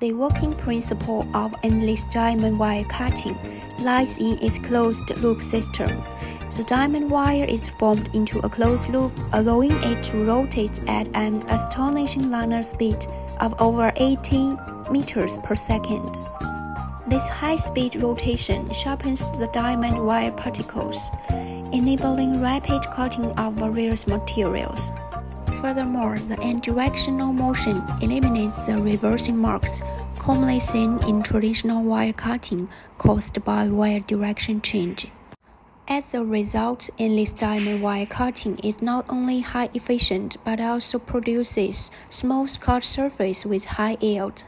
The working principle of endless diamond wire cutting lies in its closed loop system. The diamond wire is formed into a closed loop, allowing it to rotate at an astonishing linear speed of over 80 meters per second. This high-speed rotation sharpens the diamond wire particles, enabling rapid cutting of various materials. Furthermore, the n-directional motion eliminates the reversing marks commonly seen in traditional wire cutting caused by wire direction change. As a result, endless diamond wire cutting is not only high efficient but also produces smooth cut surface with high yield.